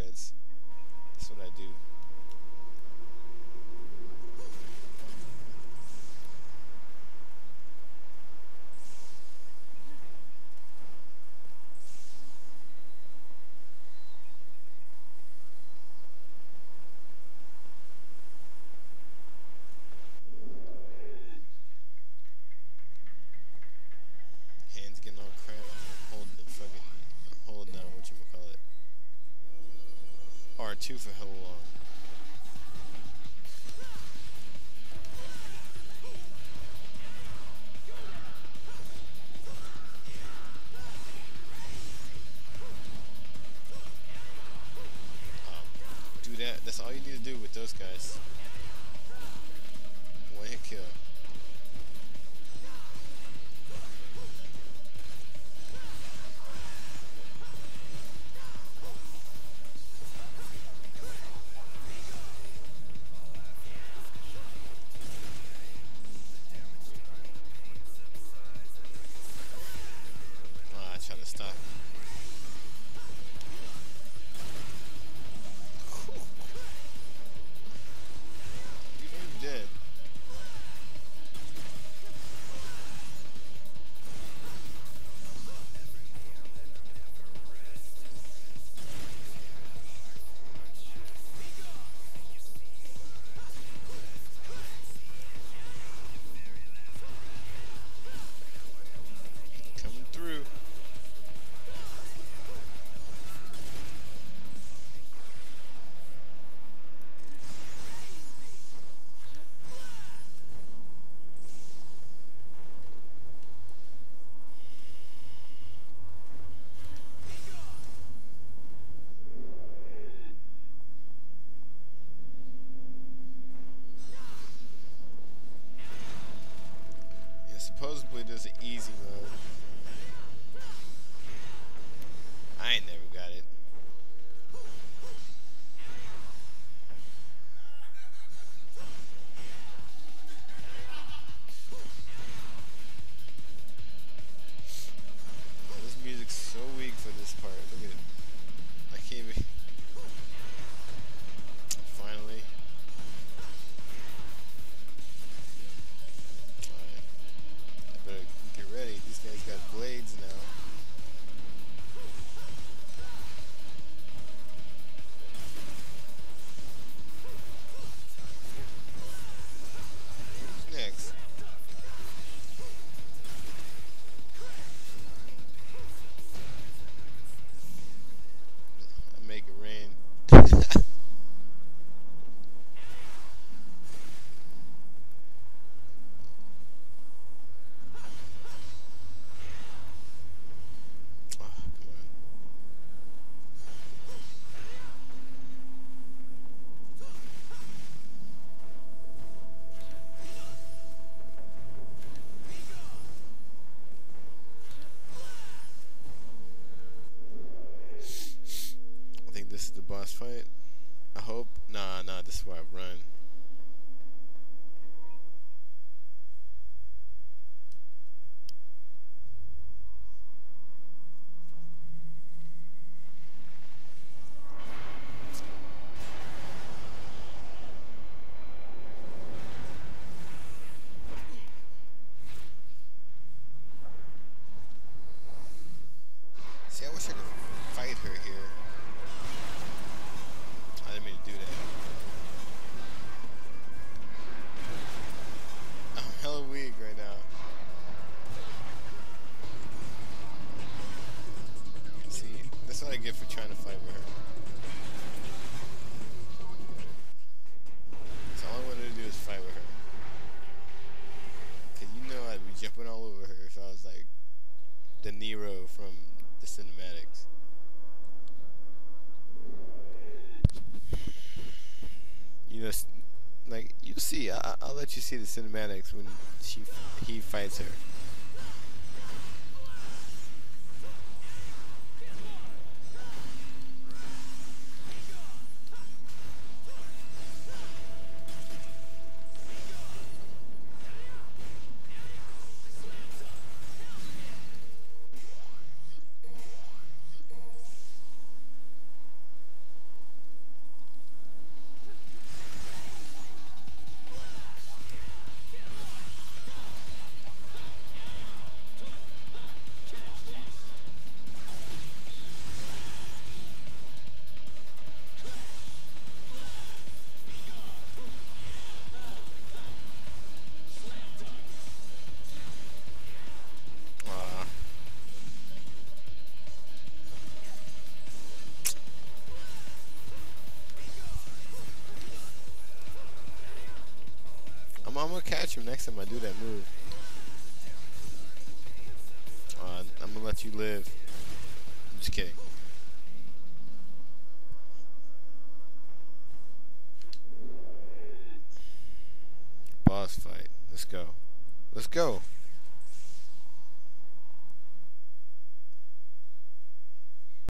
because that's what I do. R2 for how long? Um, do that. That's all you need to do with those guys. One hit kill. I hope. Nah, nah, this is where I run. like you see. I, I'll let you see the cinematics when she he fights her. Catch him next time I do that move. Uh, I'm gonna let you live. I'm just kidding. Boss fight. Let's go. Let's go.